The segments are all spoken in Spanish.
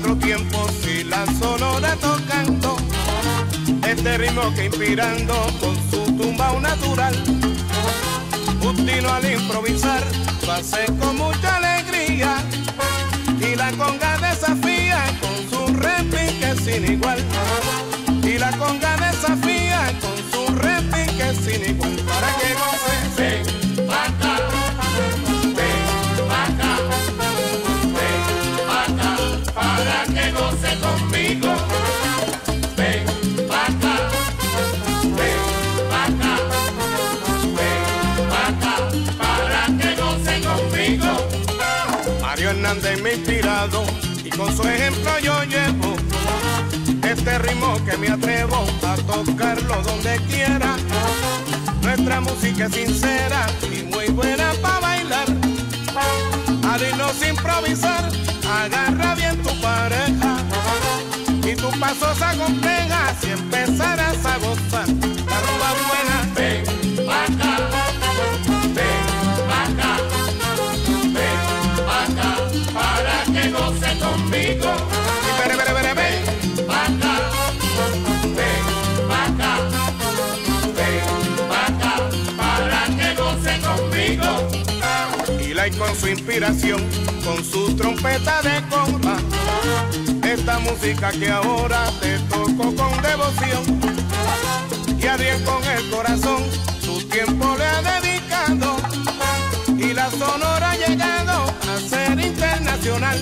cuatro tiempos y la sonora tocando. Este ritmo que inspirando con su tumba natural. Justino al improvisar lo con mucha alegría. Y la conga desafía con su repique sin igual. Hernández me ha inspirado y con su ejemplo yo llevo este ritmo que me atrevo a tocarlo donde quiera. Nuestra música es sincera y muy buena para bailar. Adiós improvisar, agarra bien tu pareja y tus pasos se compleja si empezarás. y con su inspiración, con su trompeta de cola. Esta música que ahora te toco con devoción. Y a Adrián con el corazón, su tiempo le ha dedicado. Y la sonora ha llegado a ser internacional.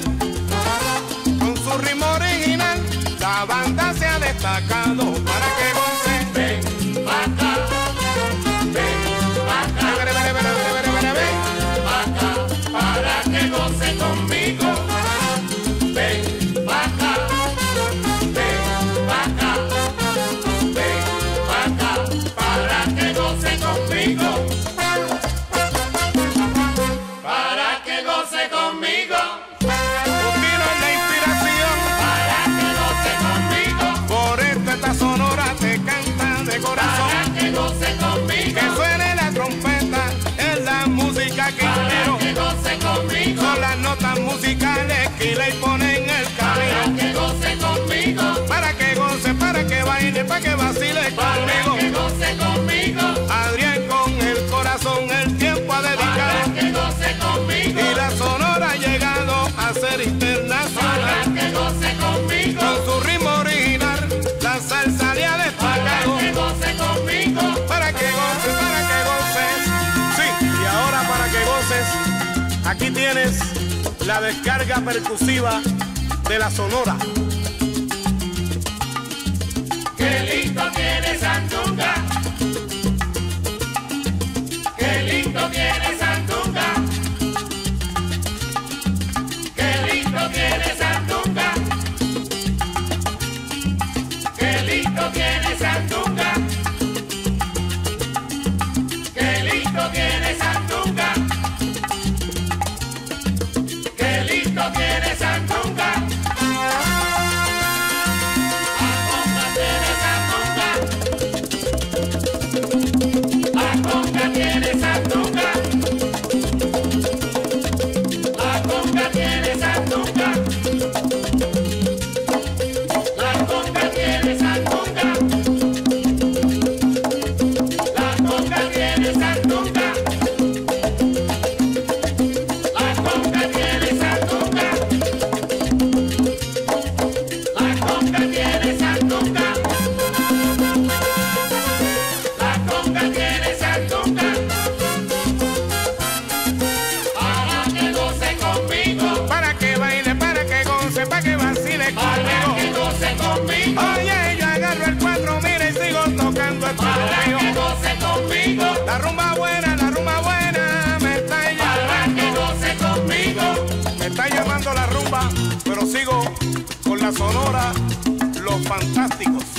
Con su ritmo original, la banda se ha destacado para que la descarga percusiva de la sonora. sonora Los Fantásticos.